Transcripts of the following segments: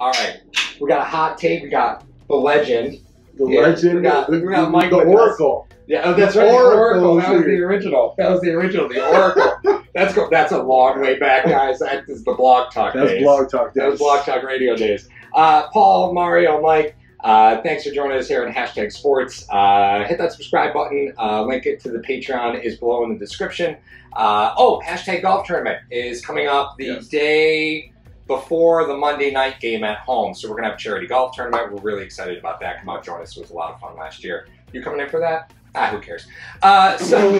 All right, we got a hot take. We got the legend. The Yeah, legend, we got- the, we got the- Mike the with us. Oracle. Yeah, oh, that's The right. Oracle Oracle. That was the original. That was the original. The Oracle. that's go, That's a long way back, guys. That is the blog talk That's days. Blog Talk. Days. That was blog talk radio days. Uh, Paul, Mario, Mike. Uh, thanks for joining us here on hashtag sports. Uh, hit that subscribe button. Uh, link it to the Patreon is below in the description. Uh, oh, hashtag golf tournament is coming up the Yes. day before the Monday night game at home. So we're gonna have a charity golf tournament. We're really excited about that. Come out, join us. It was a lot of fun last year. You coming in for that? Ah, who cares? Uh, so.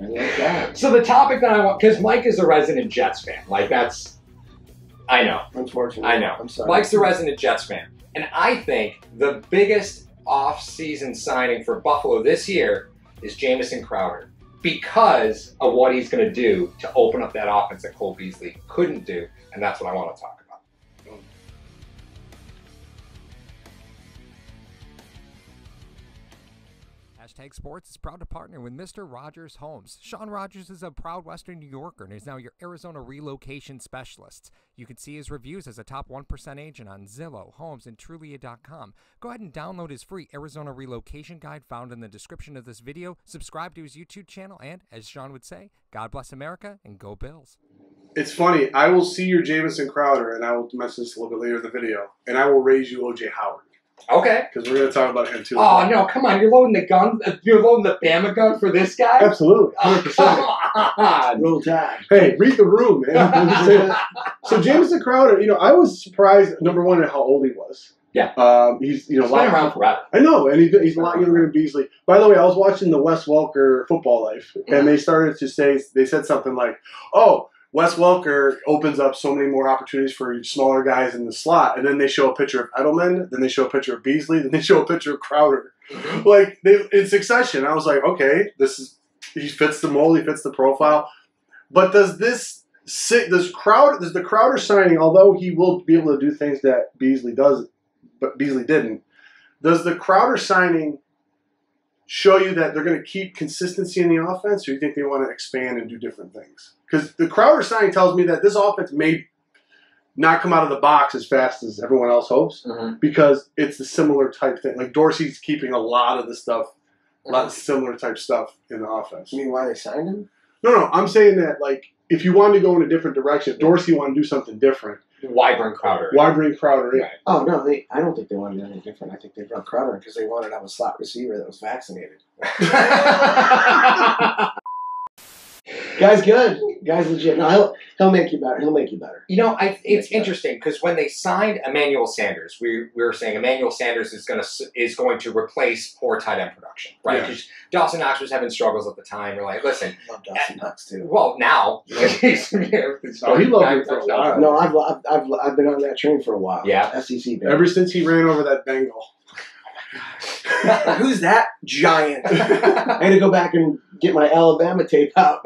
Like. So the topic that I want, because Mike is a resident Jets fan, like that's, I know, Unfortunately, I know. I'm sorry. Mike's a resident Jets fan, and I think the biggest off-season signing for Buffalo this year is Jamison Crowder because of what he's going to do to open up that offense that Cole Beasley couldn't do, and that's what I want to talk about. Hashtag Sports is proud to partner with Mr. Rogers Homes. Sean Rogers is a proud Western New Yorker and is now your Arizona relocation specialist. You can see his reviews as a top 1% agent on Zillow, Homes, and Trulia.com. Go ahead and download his free Arizona relocation guide found in the description of this video. Subscribe to his YouTube channel, and as Sean would say, God bless America and go Bills. It's funny. I will see your Jamison Crowder, and I will mention this a little bit later in the video, and I will raise you OJ Howard Okay. because we're going to talk about him too. Oh no! Come on, you're loading the gun. You're loading the Bama gun for this guy. Absolutely, Oh, hundred percent. come on. Roll Tide. Hey, read the room, man. so Jamison Crowder, you know, I was surprised number one at how old he was. Yeah. um, he's you know He's a lot been around forever. I know, and he, he's a lot younger than Beasley. By the way, I was watching the Wes Welker Football Life, and they started to say they said something like, "Oh, Wes Welker opens up so many more opportunities for smaller guys in the slot," and then they show a picture of Edelman, then they show a picture of Beasley, then they show a picture of Crowder, like they, in succession. I was like, "Okay, this is he fits the mold, he fits the profile," but does this sit does Crowder does the Crowder signing, although he will be able to do things that Beasley does, but Beasley didn't. Does the Crowder signing show you that they're going to keep consistency in the offense, or you think they want to expand and do different things? Because the Crowder signing tells me that this offense may not come out of the box as fast as everyone else hopes, Mhm. because it's a similar type thing. Like Dorsey's keeping a lot of the stuff, a lot of similar type stuff in the offense. You mean why they signed him? No, no, I'm saying that like if you wanted to go in a different direction, if Dorsey wanted to do something different, Why bring Crowder? why bring Crowder? Right. Oh no, they. I don't think they wanted anything different. I think they brought Crowder because they wanted to have a slot receiver that was vaccinated. Guy's good. Guy's legit. No, he'll he'll make you better. He'll make you better. You know, I, it's interesting because when they signed Emmanuel Sanders, we, we were saying Emmanuel Sanders is going to is going to replace poor tight end production, right? Yeah. Because Dawson Knox was having struggles at the time. We're like, listen, Love Dawson eh, Knox too. well, now he's Oh, he loved him for a while. No, I've, I've I've I've been on that train for a while. Yeah. SEC. Baby. Ever since he ran over that Bengal. Who's that giant? I had to go back and get my Alabama tape out.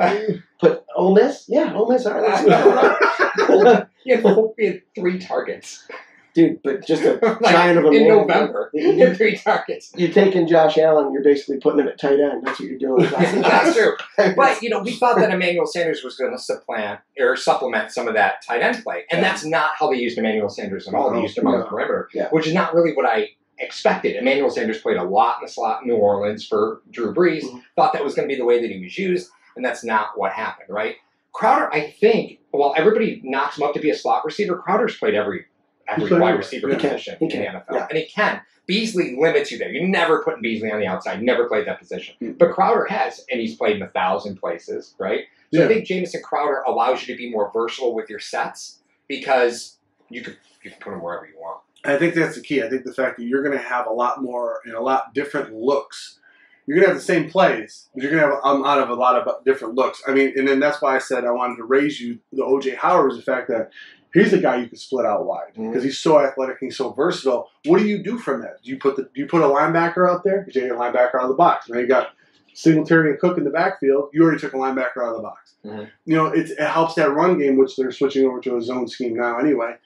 Put Ole Miss? Yeah, Ole Miss. All right, let's see what's going on. he, had, he had three targets, Dude, but just a Like, giant of a in man. November. He had three targets. You're taking Josh Allen, you're basically putting him at tight end. That's what you're doing. That's true. But you know, we thought that Emmanuel Sanders was going to supplant or supplement some of that tight end play, and Yeah. that's not how they used Emmanuel Sanders at all. They used him on the perimeter, Yeah. which is not really what I expected. Emmanuel Sanders played a lot in the slot in New Orleans for Drew Brees. Mhm. Thought that was going to be the way that he was used, and that's not what happened. Right? Crowder, I think. Well, everybody knocks him up to be a slot receiver. Crowder's played every every wide receiver He can. position He in the can. NFL, Yeah. and he can. Beasley limits you there. You're never put Beasley on the outside. Never played that position. Mm. But Crowder has, and he's played in a thousand places, right? So Yeah. I think Jamison Crowder allows you to be more versatile with your sets because you could you can put him wherever you want. I think that's the key. I think the fact that you're going to have a lot more and a lot different looks. You're going to have the same plays, but you're going to have um, out of a lot of different looks. I mean, and then that's why I said I wanted to raise you. The OJ Howard is the fact that he's a guy you can split out wide because he's so athletic and he's so versatile. What do you do from that? Do you put the do you put a linebacker out there? You take a linebacker out of the box. Now you got Singletary and Cook in the backfield. You already took a linebacker out of the box. Mhm. You know, it, it helps that run game, which they're switching over to a zone scheme now anyway.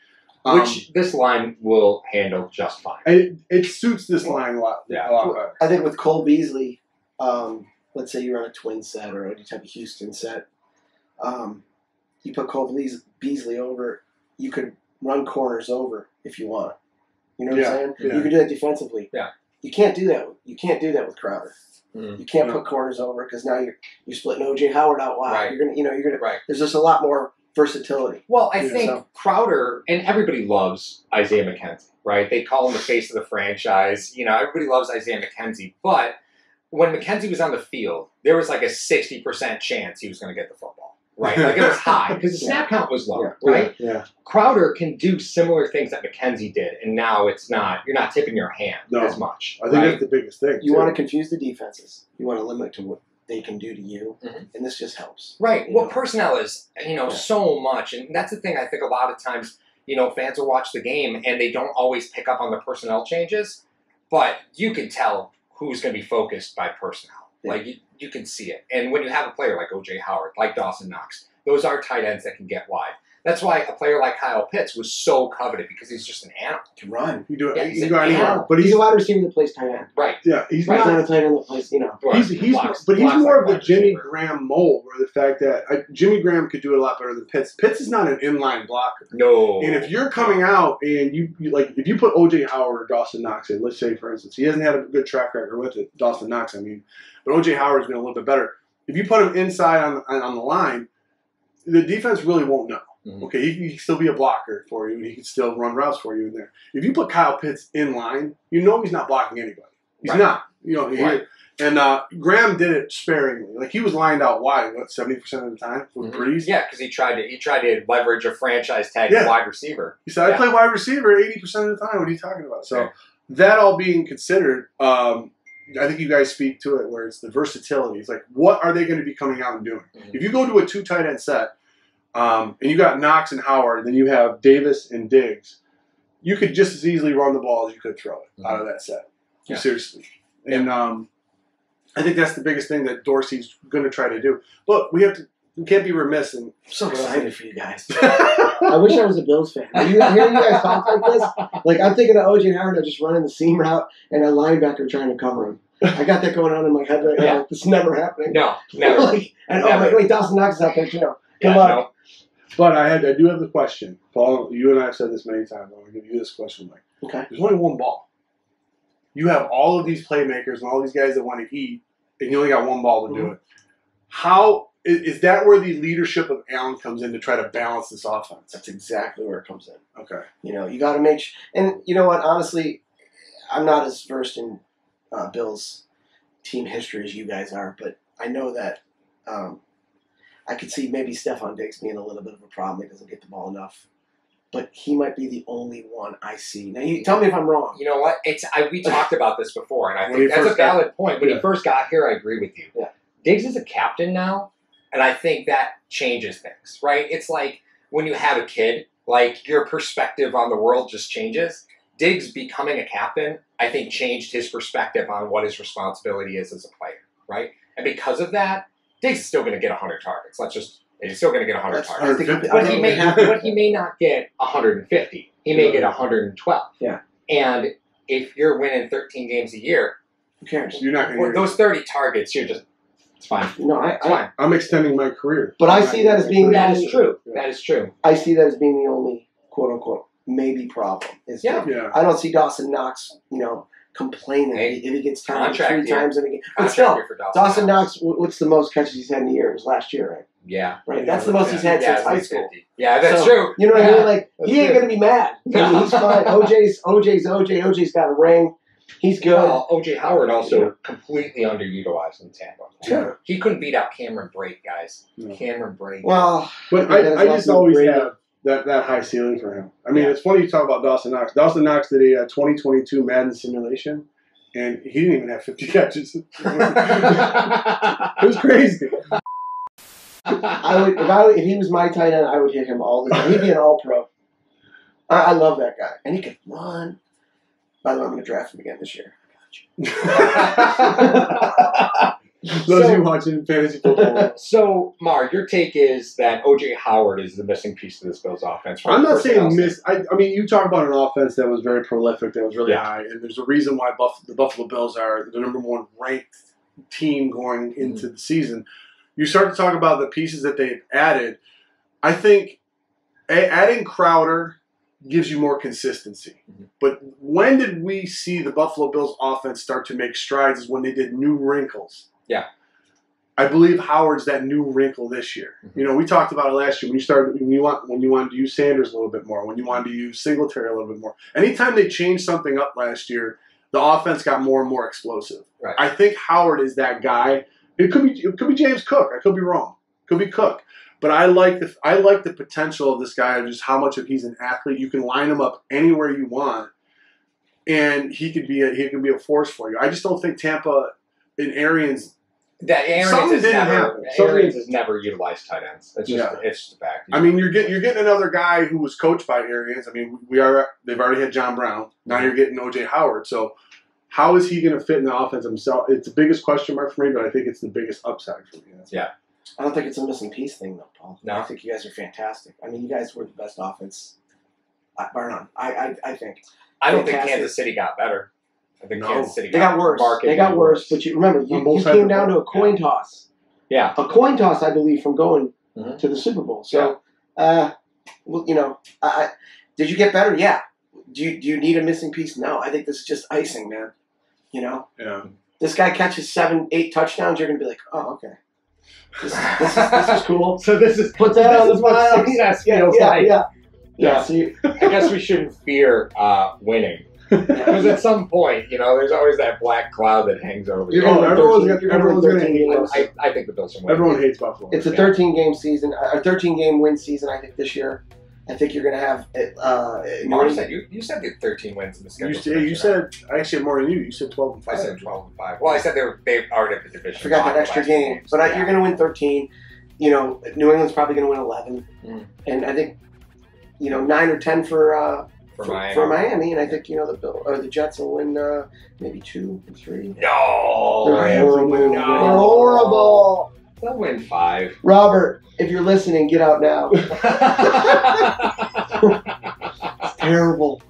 Um, Which this line will handle just fine. it, it suits this line a lot, Yeah. a lot better. I think with Cole Beasley, um, let's say you run a twin set or any type of Houston set, um, you put Cole Beasley over, you could run corners over if you want. You know what Yeah, I'm saying? yeah. You can do that defensively. Yeah. You can't do that. You can't do that with Crowder. Mhm. You can't No. put corners over because now you're you're splitting OJ Howard out wide. Right. You're gonna, you know, you're gonna. Right. There's just a lot more versatility. Well, I Yeah, think so- Crowder and everybody loves Isaiah McKenzie, right? They call him the face of the franchise. You know, everybody loves Isaiah McKenzie, but when McKenzie was on the field, there was like a sixty percent chance he was going to get the football, right? Like it was high because the snap count was low, Yeah. right? Yeah. Crowder can do similar things that McKenzie did, and now it's not. You're not tipping your hand No. as much. I think right? that's the biggest thing. You too. want to confuse the defenses. You want to limit to what they can do to you, Mhm. and this just helps. Right. Well, know? personnel is, you know, Yeah. so much. And that's the thing I think a lot of times, you know, fans will watch the game and they don't always pick up on the personnel changes, but you can tell who's going to be focused by personnel. Yeah. Like, you, you can see it. And when you have a player like O.J. Howard, like Dawson Knox, those are tight ends that can get wide. That's why a player like Kyle Pitts was so coveted because he's just an animal. Can run. You do it. Yeah, you he's can go a- anywhere. yeah. But He's he's a wide receiver that plays tight end. Right. yeah. He's He's Right. not. not a tight end that plays, you know. He's, he's Blocks- but he's more like of the Jimmy receiver. Graham mold, where the fact that uh, Jimmy Graham could do it a lot better than Pitts. Pitts is not an inline blocker. No. And if you're coming out and you, you like, if you put OJ Howard or Dawson Knox in, let's say for instance, he hasn't had a good track record with it, Dawson Knox, I mean, but OJ Howard's been a little bit better. If you put him inside on on, on the line, the defense really won't know. Mhm. Okay, he, he can still be a blocker for you, and he can still run routes for you in there. If you put Kyle Pitts in line, you know he's not blocking anybody. He's Right. not. You know, he- Right. and uh, Graham did it sparingly. Like he was lined out wide, what seventy percent of the time with Mhm. Brees. Yeah, because he tried to he tried to leverage a franchise tag Yeah. wide receiver. He said, "I Yeah. play wide receiver eighty percent of the time." What are you talking about? So Yeah. that all being considered, um, I think you guys speak to it where it's the versatility. It's like, what are they going to be coming out and doing? Mhm. If you go to a two tight end set, um, and you got Knox and Howard, then you have Davis and Diggs, you could just as easily run the ball as you could throw it out of that set. Yeah. Seriously, and um, I think that's the biggest thing that Dorsey's going to try to do. But we have to. We can't be remiss in. I'm so excited for you guys. I wish I was a Bills fan. Are you hearing you guys talk like this? Like I'm thinking of OJ Howard now just running the seam route and a linebacker trying to cover him. I got that going on in my head right now. Yeah. Like, this never happening. No, never. like, and oh Never. wait, wait, Dawson Knox is out there too. Good Yeah, luck. no. But I had I do have the question. Paul, you and I have said this many times. I'm going to give you this question, Mike. Okay. There's only one ball. You have all of these playmakers and all these guys that want to eat, and you only got one ball to do Mhm. it. How is, is that where the leadership of Allen comes in to try to balance this offense? That's exactly where it comes in. Okay. You know, you got to make. Sh- and you know what? Honestly, I'm not as versed in uh, Bill's team history as you guys are, but I know that um, I could see maybe Stefon Diggs being a little bit of a problem. He doesn't get the ball enough, but he might be the only one I see. Now, you tell me if I'm wrong. You know what? It's I, we talked about this before, and I think that's a first got- valid point. When Yeah. he first got here, I agree with you. Yeah. Diggs is a captain now, and I think that changes things, right? It's like when you have a kid, like your perspective on the world just changes. Diggs becoming a captain, I think, changed his perspective on what his responsibility is as a player, right? And because of that, Diggs is still going to get 100 targets. Let's just, he's still going to get 100 That's- targets. Think- But he may not, have- but he may not get 150. He may get 112. Yeah. And if you're winning 13 games a year, Who cares? You're not going to. those 30 targets, you're just it's fine. No, I, It's I, fine. I'm extending my career. but I see that as being That the is only, true. That is true. I see that as being the only quote unquote maybe problem. Is Yeah. Yeah. I don't see Dawson Knox, you know, complaining Hey, if he gets targeted three year. times in a game. But still, year for Dawson, Dawson Knox, what's the most catches he's had in a year? It was last year, right? Yeah. Right. That's the most he's had yeah, since high school. 50. Yeah, that's So, true. You know what I mean? Like that's he ain't good. gonna be mad. I mean, he's fine. OJ's OJ's OJ. OJ's got a ring. He's good. Well, OJ Howard also completely underutilized in Tampa. Sure. He couldn't beat out Cameron Brate, guys. No. Cameron Brate. Well, But I, I just always great- have that, that high ceiling for him. I mean, Yeah. it's funny you talk about Dawson Knox. Dawson Knox did a uh, 2022 Madden simulation, and he didn't even have 50 catches. it was crazy. I would if I if he was my tight end, I would hit him all the time. He'd be an All Pro. I, I love that guy, and he could run. By the way, I'm going to draft him again this year. Those So- of you watching fantasy football. so, Mar, your take is that OJ Howard is the missing piece of this Bills offense. I'm not saying miss. I, I mean, you talk about an offense that was very prolific, that was really Yeah. high, and there's a reason why Buff, the Buffalo Bills are the number one ranked team going into Mm-hmm. the season. You start to talk about the pieces that they've added. I think adding Crowder gives you more consistency. Mhm. But when did we see the Buffalo Bills offense start to make strides? Is when they did new wrinkles. Yeah. I believe Howard's that new wrinkle this year. Mhm. You know, we talked about it last year when you started when you want when you wanted to use Sanders a little bit more, when you wanted to use Singletary a little bit more. Anytime they changed something up last year, the offense got more and more explosive. Right. I think Howard is that guy. It could be it could be James Cook. I could be wrong. Could be Cook. But I like the I like the potential of this guy of just how much of he's an athlete. You can line him up anywhere you want, and he could be a, he could be a force for you. I just don't think Tampa and Arians. That Arians Something has didn't never happen. Something- Arians has never utilized tight ends. It's just Yeah. it's just a fact. I mean, you're getting you're getting another guy who was coached by Arians. I mean, we are they've already had John Brown. Now you're getting OJ Howard. So how is he going to fit in the offense himself? It's the biggest question mark for me, but I think it's the biggest upside for me. That's I don't think it's a missing piece thing though, Paul. No? I think you guys are fantastic. I mean, you guys were the best offense, uh, bar none. I, I, I think I don't think. Kansas City got better. I think No. Kansas City they got worse. markedly They got worse. But you remember, you, you came down to a coin toss. Yeah. A coin toss, I believe, from going Mhm. to the Super Bowl. So, uh, well, you know, I, I, did you get better? Yeah. Do you do you need a missing piece? No. I think this is just icing, man. You know, yeah. this guy catches seven, eight touchdowns. You're gonna be like, oh, okay. This, this, is, this is cool. So this is Put that this on the is what file. success Yeah, yeah, like. yeah, yeah. Yeah. So you, I guess we shouldn't fear uh, winning because at some point, you know, there's always that black cloud that hangs over you. You're going- everyone's 13 gonna- everyone's going gonna hate games. I, I think the Bills will win. Everyone hates Buffalo. It's a 13 game season, a 13 game win season. I think this year. I think you're going to have uh, New Mark said you, you said the 13 wins in the schedule. you, said, you said I actually had more than you. You said twelve and five. I said 12 and 5. Well, I said they were they already have the division. I forgot that extra game, games. but I, you're going to win 13. You know, New England's probably going to win 11, Mm. and I think you know nine or 10 for uh, for, for, Miami. for Miami, and I think you know the Bill or the Jets will win uh, maybe two or three. No, They're horrible. no. They're horrible. They'll win five. Robert, if you're listening, get out now. It's terrible.